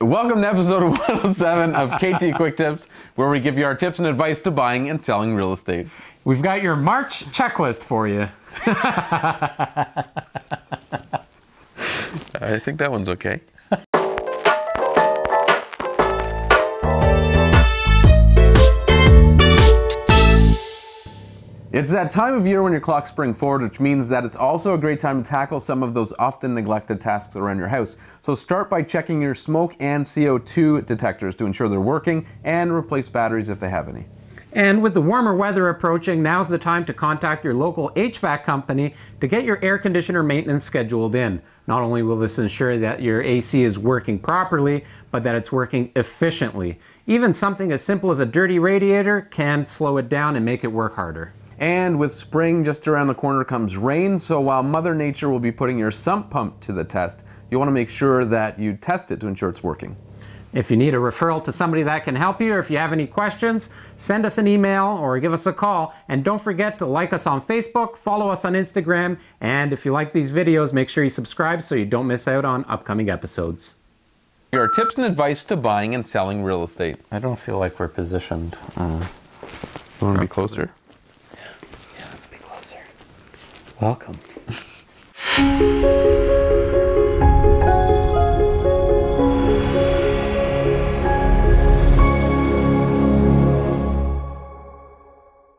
Welcome to episode 107 of KT Quick Tips, where we give you our tips and advice to buying and selling real estate. We've got your March checklist for you. I think that one's okay. It's that time of year when your clocks spring forward, which means that it's also a great time to tackle some of those often neglected tasks around your house. So start by checking your smoke and CO2 detectors to ensure they're working and replace batteries if they have any. And with the warmer weather approaching, now's the time to contact your local HVAC company to get your air conditioner maintenance scheduled in. Not only will this ensure that your AC is working properly, but that it's working efficiently. Even something as simple as a dirty radiator can slow it down and make it work harder. And with spring just around the corner comes rain, so while Mother Nature will be putting your sump pump to the test, you want to make sure that you test it to ensure it's working. If you need a referral to somebody that can help you, or if you have any questions, send us an email or give us a call. And don't forget to like us on Facebook, follow us on Instagram, and if you like these videos, make sure you subscribe so you don't miss out on upcoming episodes. Your tips and advice to buying and selling real estate. I don't feel like we're positioned. Uh, you want to be closer? Yeah, be closer. Welcome.